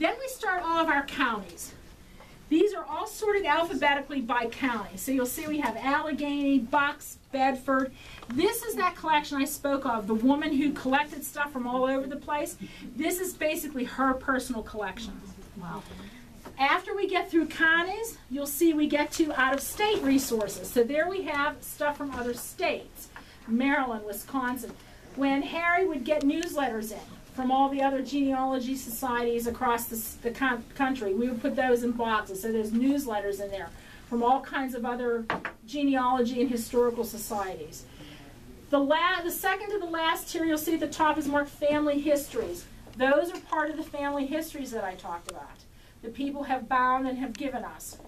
Then we start all of our counties. These are all sorted alphabetically by county. So you'll see we have Allegheny, Bucks, Bedford. This is that collection I spoke of, the woman who collected stuff from all over the place. This is basically her personal collection. Wow. After we get through counties, you'll see we get to out-of-state resources. So there we have stuff from other states, Maryland, Wisconsin. When Harry would get newsletters in from all the other genealogy societies across the, the country, we would put those in boxes. So there's newsletters in there from all kinds of other genealogy and historical societies. The, la- the second to the last tier you'll see at the top is marked family histories. Those are part of the family histories that I talked about. The people have bound and have given us.